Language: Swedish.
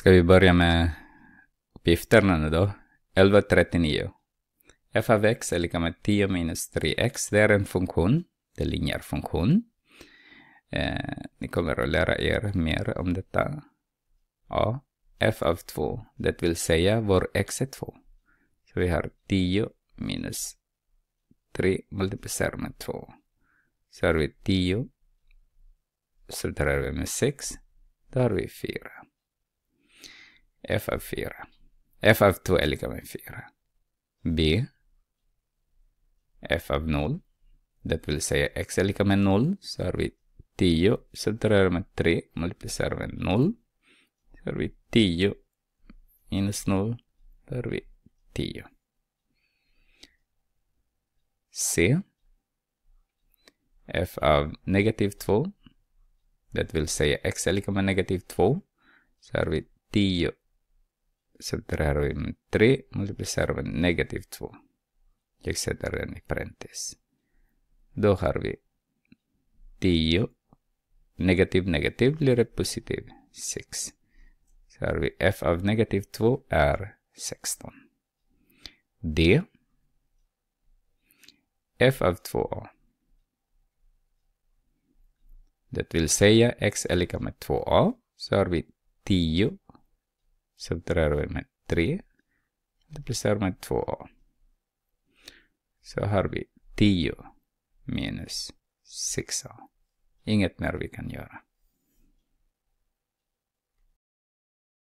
Ska vi börja med uppgifterna nu då? 1139. f av x är lika med 10 minus 3x. Det är en funktion. Det är en linjär funktion. Eh, ni kommer att lära er mer om detta. Ja, f av 2, det vill säga vår x är 2. Så vi har 10 minus 3 multiplicerat med 2. Så har vi 10. Så drar vi med 6. Då har vi 4 f av 4. f av 2 är lika med 4. b. f av 0. Det vill säga x är lika med 0. Så har vi 10 subtraherar med 3 multiplicerar med 0. Så har vi 10 minus 0. Då har vi 10. C. f av negativ 2. Det vill säga x är lika med negativ 2. Så har vi 10 subtraherar vi med 3 multiplicerar med negativ 2. Jag sätter den i parentes. Då har vi 10 Negativ, negativ blir det positiv 6. Så har vi f av negativ 2 är 16. D. f av 2a. Det vill säga x är lika med 2a. Så har vi 10. Subtraherar vi med 3. Multiplicerar med 2a. Så har vi 10 minus 6a. Inget mer vi kan göra.